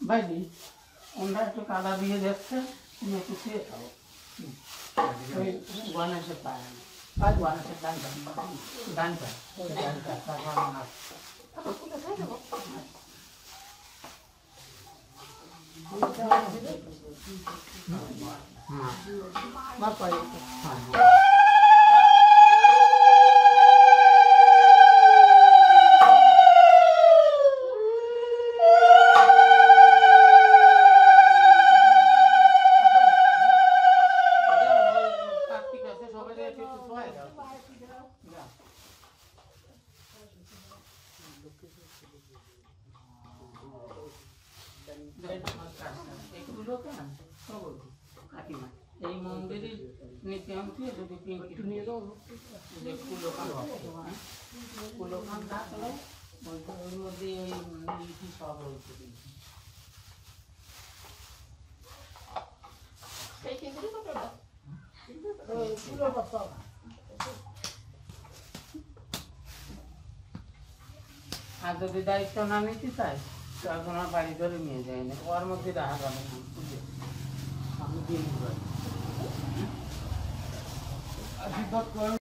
বাইরে ওনারা একটু কাদা দিয়ে যাচ্ছে তুমি একটু খেয়ে খাও হুম। ওই গণেশের পায় না আর গণেশের ডানটা ডানটা ওই ডানটা তারপর আমার হ্যাঁ বাপা হ্যাঁ একটু শোয়াই দাও কাকিমা এই মন্দিরের নীতি অংশে যদি পিঙ্কি নিয়ে যাও যে কুলোকান? কুলোকান থাকলে ওর মধ্যে ওই ইটি সব রয়েছে কিন্তু। আর যদি দায়িত্ব না নিতে চাই তো এখন আর বাড়ি ধরে নিয়ে যায় না। ওর মধ্যে রাখা যাবে না, বুঝলে? আমি দিয়ে করুন